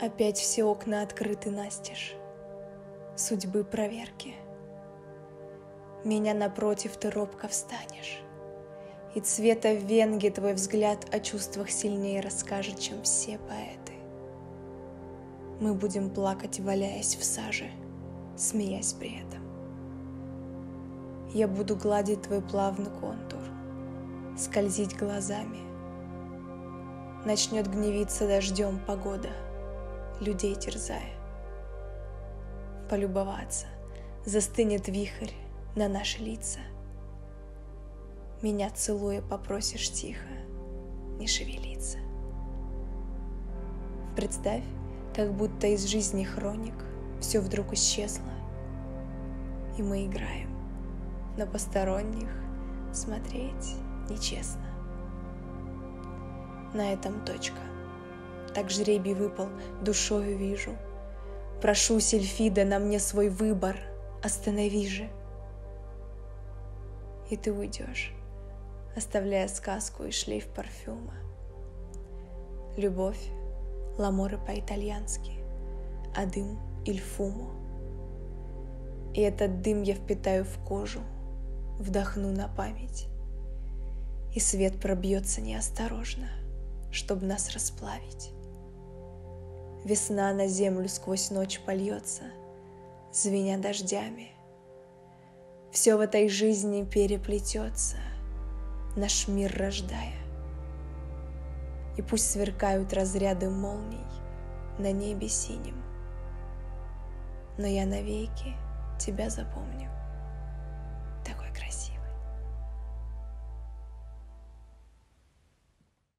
Опять все окна открыты настежь. Судьбы проверки. Меня напротив ты робко встанешь. И цвета венги твой взгляд о чувствах сильнее расскажет, чем все поэты. Мы будем плакать, валяясь в саже, смеясь при этом. Я буду гладить твой плавный контур, скользить глазами. Начнет гневиться дождем погода — людей терзая. Полюбоваться, застынет вихрь на наши лица. Меня целуя попросишь тихо не шевелиться. Представь, как будто из жизни хроник все вдруг исчезло, и мы играем, на посторонних смотреть нечестно. На этом точка так жребий выпал, душою вижу. Прошу, Сельфида, на мне свой выбор, останови же. И ты уйдешь, оставляя сказку и шлейф парфюма. Любовь, ламоры по-итальянски, а дым — ильфуму. И этот дым я впитаю в кожу, вдохну на память. И свет пробьется неосторожно, чтобы нас расплавить. Весна на землю сквозь ночь польется, звеня дождями. Все в этой жизни переплетется, наш мир рождая. И пусть сверкают разряды молний на небе синим, но я навеки тебя запомню, такой красивый.